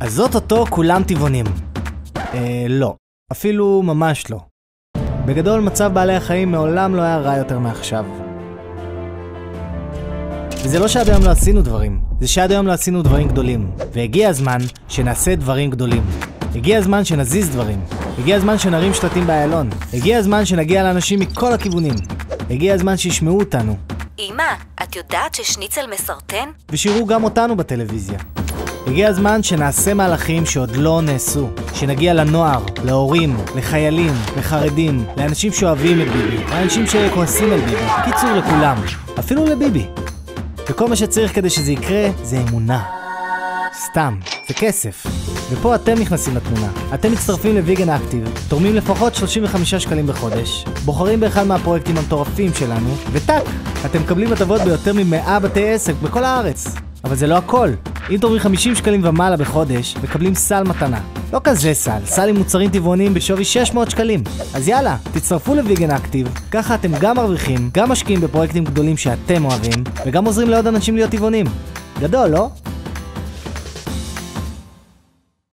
אז אותו כולם טבעונים. אה, לא. אפילו ממש לא. בגדול, מצב בעלי החיים מעולם לא היה רע יותר מעכשיו. וזה לא שעד היום לא עשינו דברים, זה שעד היום לא עשינו דברים גדולים. והגיע הזמן שנעשה דברים גדולים. הגיע הזמן שנזיז דברים. הגיע הזמן שנרים שלטים באיילון. הגיע הזמן שנגיע לאנשים מכל הכיוונים. הגיע הזמן שישמעו אותנו, אמא, את יודעת ששניצל מסרטן? ושיראו גם אותנו בטלוויזיה. הגיע הזמן שנעשה מהלכים שעוד לא נעשו. שנגיע לנוער, להורים, לחיילים, לחרדים, לאנשים שאוהבים את ביבי, לאנשים שכועסים על ביבי. קיצור, לכולם. אפילו לביבי. וכל מה שצריך כדי שזה יקרה זה אמונה. סתם, זה כסף. ופה אתם נכנסים לתמונה. אתם מצטרפים לוויגן אקטיב, תורמים לפחות 35 שקלים בחודש, בוחרים באחד מהפרויקטים המטורפים שלנו, וטאק! אתם מקבלים הטבות ביותר מ-100 בתי עסק בכל הארץ. אבל זה לא הכל. אם תורמים 50 שקלים ומעלה בחודש, מקבלים סל מתנה. לא כזה סל, סל עם מוצרים טבעוניים בשווי 600 שקלים. אז יאללה, תצטרפו לוויגן אקטיב, ככה אתם גם מרוויחים, גם משקיעים בפרויקטים גדולים שאתם אוהבים, וגם עוזרים לעוד אנשים להיות טבעונים. גדול, לא?